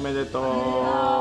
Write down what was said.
おめでとう。